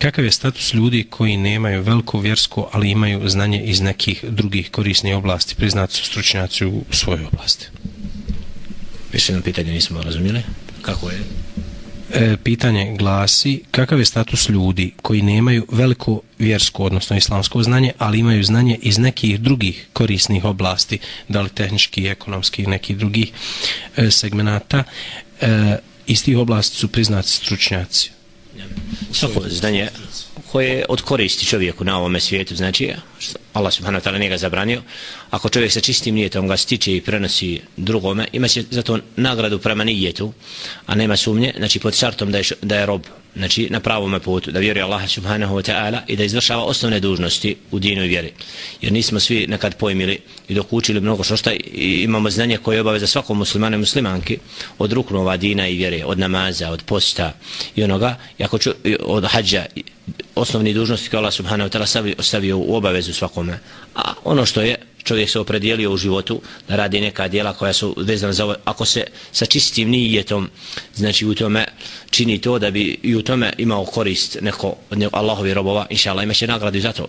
Kakav je status ljudi koji nemaju veliko vjersko, ali imaju znanje iz nekih drugih korisnih oblasti, priznati su stručnjaci u svojoj oblasti? Više na pitanje nismo razumijeli. Kako je? E, pitanje glasi kakav je status ljudi koji nemaju veliko vjersko, odnosno islamsko znanje, ali imaju znanje iz nekih drugih korisnih oblasti, da li tehnički, ekonomski nekih drugih e, segmenata, e, iz tih oblasti su priznati stručnjaci. Svako znanje koje od koristi čovjeku na ovome svijetu, znači Allah subhanahu wa ta'ala njega zabranio, ako čovjek sa čistim nijetom ga stiče i prenosi drugome, ima će za to nagradu prema nijetu, a nema sumnje, znači pod šartom da je, da je rob, znači na pravom putu, da vjeruje Allah subhanahu wa ta'ala i da izvršava osnovne dužnosti u dinu i vjeri. Jer nismo svi nekad pojmili i dok učili mnogo što šta imamo znanje koje je obaveza svakom muslimanu i muslimanki od ruknova dina i vjere, od namaza, od posta i onoga, i ako ču, od hađa, osnovni dužnosti koje Allah subhanahu wa ta'ala ostavio u obavezu svakome. A ono što je čovjek se opredijelio u životu da radi neka djela koja su vezana za ovo, ako se sa čistim nijetom, znači u tome čini to da bi i u tome imao korist neko od Allahovi robova, inša Allah, imaće nagradu za to.